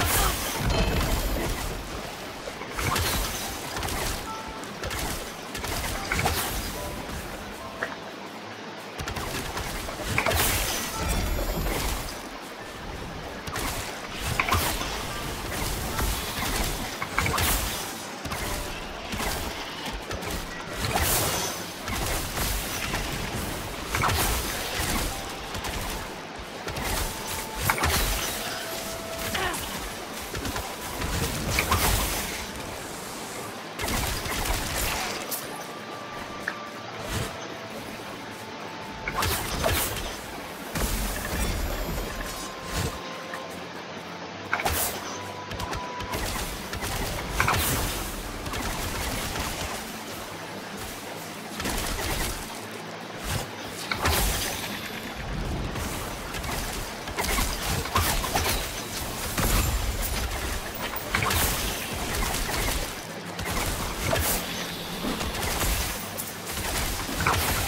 Oh! you